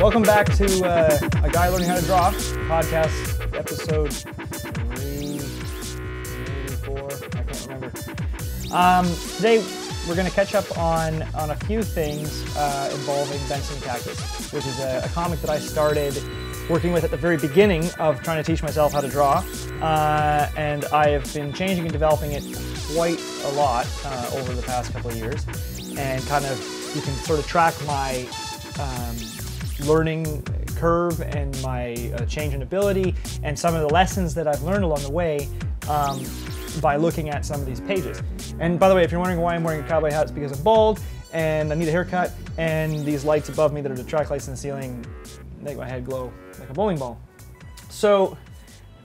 Welcome back to uh, A Guy Learning How to Draw podcast, episode three, maybe four, I can't remember. Um, today, we're going to catch up on, on a few things uh, involving Benson Cactus, which is a, a, comic that I started working with at the very beginning of trying to teach myself how to draw. Uh, and I have been changing and developing it quite a lot uh, over the past couple of years. And kind of, you can sort of track my um, learning curve and my uh, change in ability and some of the lessons that I've learned along the way um, by looking at some of these pages. And by the way, if you're wondering why I'm wearing a cowboy hat, it's because I'm bald and I need a haircut and these lights above me that are the track lights in the ceiling make my head glow like a bowling ball. So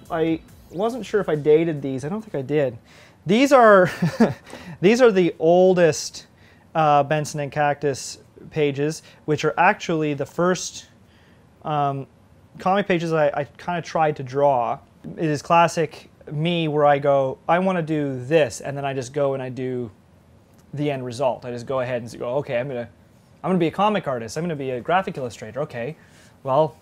I wasn't sure if I dated these. I don't think I did. These are these are the oldest uh, Benson and Cactus pages, which are actually the first um, comic pages I, I kind of tried to draw. It is classic me where I go, I want to do this, and then I just go and I do the end result. I just go ahead and go, okay, I'm gonna, I'm gonna be a comic artist. I'm gonna be a graphic illustrator. Okay, well,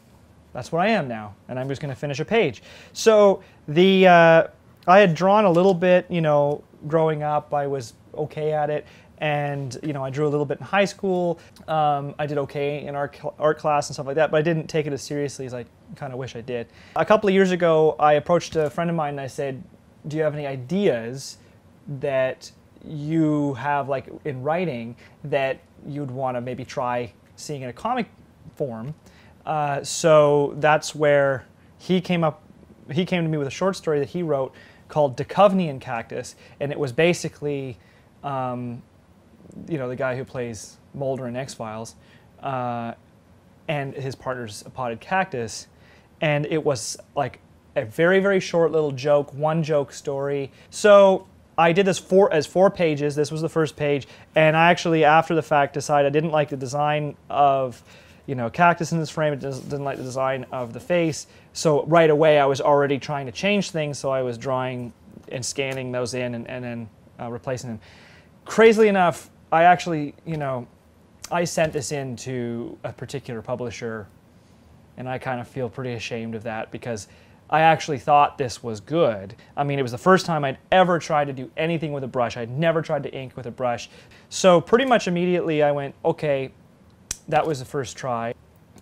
that's what I am now, and I'm just gonna finish a page. So the, uh, I had drawn a little bit, you know, growing up. I was okay at it and you know I drew a little bit in high school. Um, I did okay in art, art class and stuff like that, but I didn't take it as seriously as I kind of wish I did. A couple of years ago, I approached a friend of mine and I said, "Do you have any ideas that you have like in writing that you'd want to maybe try seeing in a comic form?" Uh, so that's where he came up. He came to me with a short story that he wrote called Duchovny Cactus, and it was basically um, you know, the guy who plays Mulder in X Files, uh, and his partner's a potted cactus, and it was like a very very short little joke, one joke story. So I did this four as four pages. This was the first page, and I actually after the fact decided I didn't like the design of you know cactus in this frame. It didn't like the design of the face. So right away I was already trying to change things. So I was drawing and scanning those in and, and then uh, replacing them. Crazily enough, I actually, you know, I sent this in to a particular publisher, and I kind of feel pretty ashamed of that because I actually thought this was good. I mean, it was the first time I'd ever tried to do anything with a brush. I'd never tried to ink with a brush. So pretty much immediately I went, okay, that was the first try.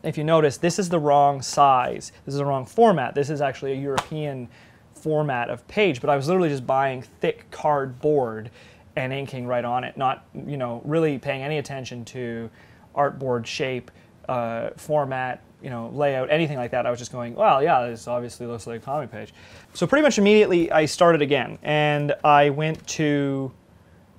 If you notice, this is the wrong size. This is the wrong format. This is actually a European format of page, but I was literally just buying thick cardboard and inking right on it, not you know really paying any attention to artboard shape, uh, format, you know layout, anything like that. I was just going, well, yeah, this obviously looks like a comic page. So pretty much immediately I started again, and I went to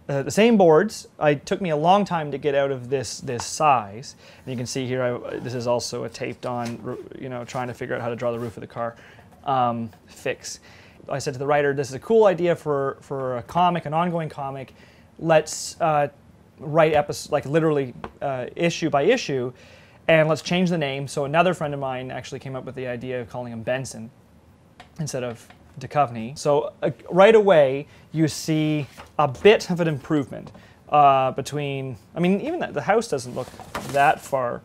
uh, the same boards. It took me a long time to get out of this this size. And you can see here, I, this is also a taped on, you know, trying to figure out how to draw the roof of the car um, fix. I said to the writer, this is a cool idea for, for a comic, an ongoing comic. Let's uh, write episodes, like literally uh, issue by issue, and let's change the name. So another friend of mine actually came up with the idea of calling him Benson instead of Duchovny. So uh, right away, you see a bit of an improvement uh, between, I mean, even the house doesn't look that far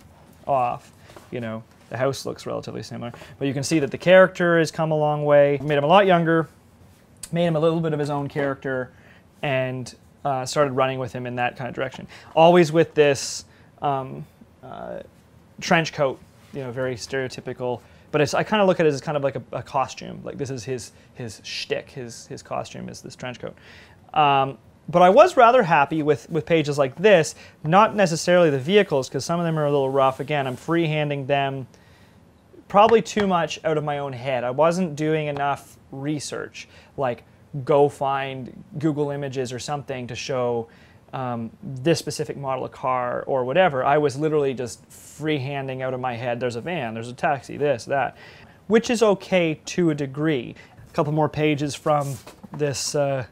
off, you know. The house looks relatively similar. But you can see that the character has come a long way. Made him a lot younger, made him a little bit of his own character, and uh, started running with him in that kind of direction. Always with this um, uh, trench coat, you know, very stereotypical. But I kind of look at it as kind of like a, a, costume. Like this is his his shtick. His his costume is this trench coat. Um, but I was rather happy with, with pages like this, not necessarily the vehicles, because some of them are a little rough. Again, I'm freehanding them probably too much out of my own head. I wasn't doing enough research, like go find Google Images or something to show um, this specific model of car or whatever. I was literally just freehanding out of my head. There's a van, there's a taxi, this, that, which is okay to a degree. A couple more pages from this. Uh,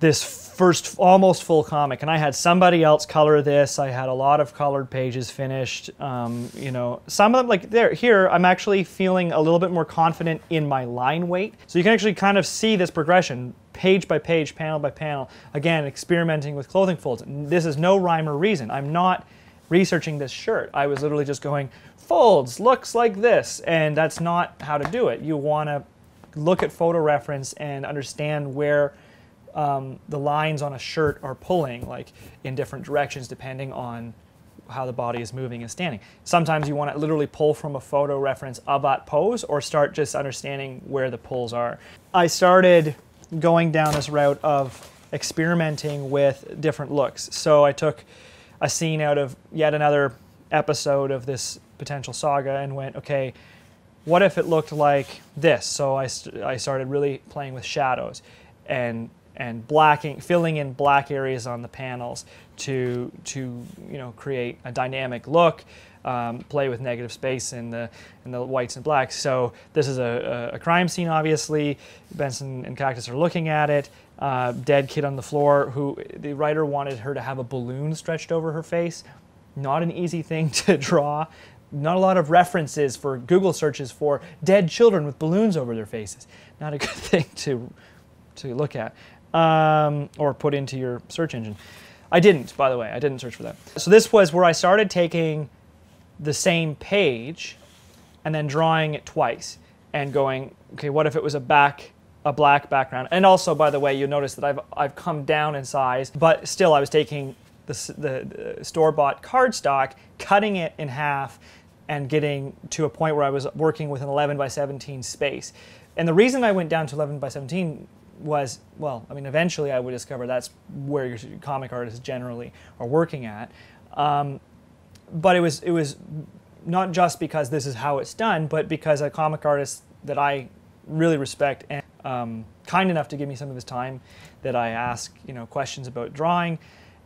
this first almost full comic and i had somebody else color this i had a lot of colored pages finished um, you know some of them like there here i'm actually feeling a little bit more confident in my line weight so you can actually kind of see this progression page by page panel by panel again experimenting with clothing folds this is no rhyme or reason i'm not researching this shirt. I was literally just going, folds, looks like this. And that's not how to do it. You want to look at photo reference and understand where um, the lines on a shirt are pulling, like in different directions depending on how the body is moving and standing. Sometimes you want to literally pull from a photo reference of that pose or start just understanding where the pulls are. I started going down this route of experimenting with different looks. So I took a scene out of yet another episode of this potential saga and went, okay, what if it looked like this? So I, st- I started really playing with shadows and and blacking, filling in black areas on the panels to to you know create a dynamic look. Um, play with negative space in the in the whites and blacks. So this is a, a crime scene, obviously. Benson and Cactus are looking at it. Uh, dead kid on the floor. Who the writer wanted her to have a balloon stretched over her face. Not an easy thing to draw. Not a lot of references for Google searches for dead children with balloons over their faces. Not a good thing to to look at um, or put into your search engine. I didn't, by the way. I didn't search for that. So this was where I started taking the same page and then drawing it twice and going, okay, what if it was a back, a black background? And also, by the way, you notice that I've, I've come down in size, but still I was taking the, the, the store-bought cardstock, cutting it in half, and getting to a point where I was working with an 11 by 17 space. And the reason I went down to 11 by 17 was well i mean eventually i would discover that's where your comic artists generally are working at. Um, but it was it was not just because this is how it's done but because a comic artist that i really respect and um, kind enough to give me some of his time that i ask you know questions about drawing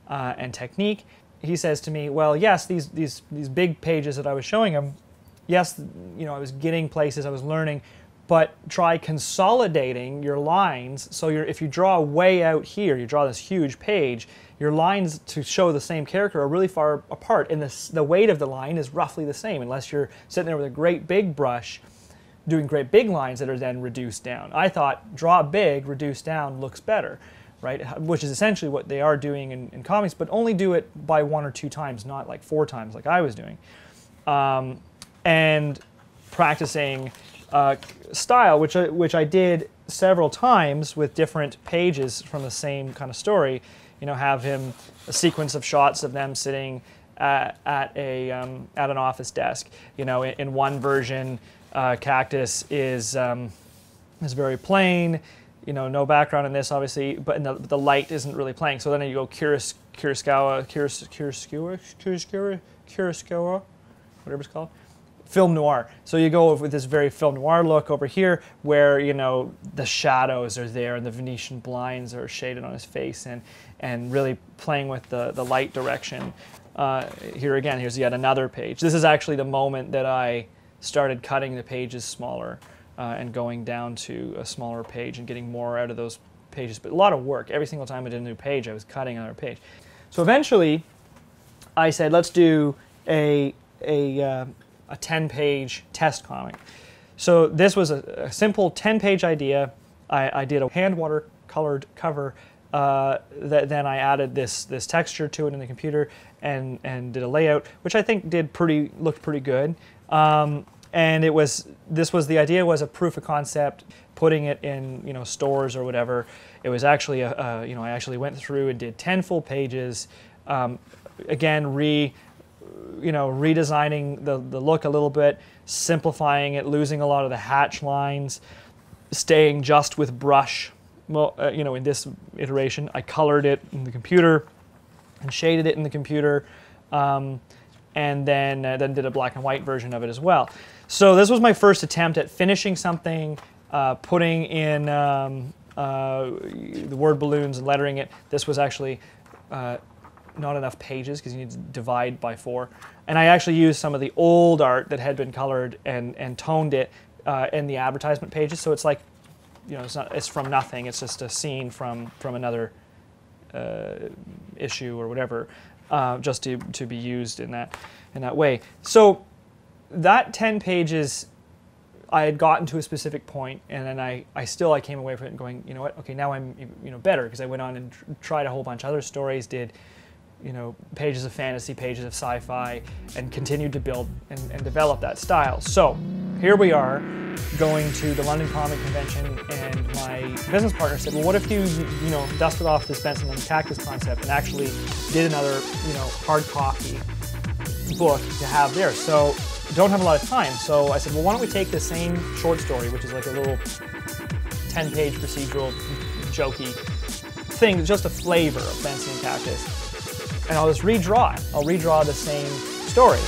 uh, and technique he says to me well yes these these these big pages that i was showing him yes you know i was getting places i was learning but try consolidating your lines. So if you draw way out here, you draw this huge page, your lines to show the same character are really far apart, and the, the weight of the line is roughly the same, unless you're sitting there with a great big brush doing great big lines that are then reduced down. I thought draw big, reduce down looks better, right? Which is essentially what they are doing in, in comics, but only do it by one or two times, not like four times like I was doing. Um, and practicing uh, style, which I, which I did several times with different pages from the same kind of story. You know, have him a sequence of shots of them sitting at, at a um, at an office desk. You know, in, in one version, uh, Cactus is um, is very plain. You know, no background in this, obviously, but the, the light isn't really playing. So then you go Kuros, Kurosawa, Kuros, Kurosawa, Kurosawa, Kurosawa, whatever it's called film noir. So you go with this very film noir look over here where, you know, the shadows are there and the Venetian blinds are shaded on his face and, and really playing with the, the light direction. Uh, here again, here's yet another page. This is actually the moment that I started cutting the pages smaller uh, and going down to a smaller page and getting more out of those pages. But a lot of work. Every single time I did a new page, I was cutting another page. So eventually, I said, let's do a, a, uh, a 10 page test comic. So this was a, a simple 10 page idea. I, I, did a hand watercolored cover. Uh, that then I added this this texture to it in the computer and and did a layout, which I think did pretty looked pretty good. Um, and it was this was the idea was a proof of concept, putting it in you know stores or whatever. It was actually a, a you know I actually went through and did 10 full pages. Um, again, re you know, redesigning the, the look a little bit, simplifying it, losing a lot of the hatch lines, staying just with brush. Well, uh, you know, in this iteration, I colored it in the computer and shaded it in the computer, um, and then uh, then did a black and white version of it as well. So this was my first attempt at finishing something, uh, putting in um, uh, the word balloons and lettering it. This was actually uh, not enough pages because you need to divide by four. And I actually used some of the old art that had been colored and, and toned it uh, in the advertisement pages. So it's like, you know, it's, not, it's from nothing. It's just a scene from, from another uh, issue or whatever, uh, just to, to be used in that, in that way. So that 10 pages I had gotten to a specific point, and then I, I still I came away from it going, you know what? Okay, now I'm you know better because I went on and tr- tried a whole bunch of other stories, did you know, pages of fantasy, pages of sci-fi, and continued to build and, and develop that style. So here we are going to the London Comic Convention, and my business partner said, "Well, what if you, you know, dusted off this Benson and Cactus concept and actually did another, you know, hard copy book to have there?" So don't have a lot of time, so I said, "Well, why don't we take the same short story, which is like a little 10-page procedural, jokey thing, just a flavor of Benson and Cactus, and I'll just redraw it. I'll redraw the same story.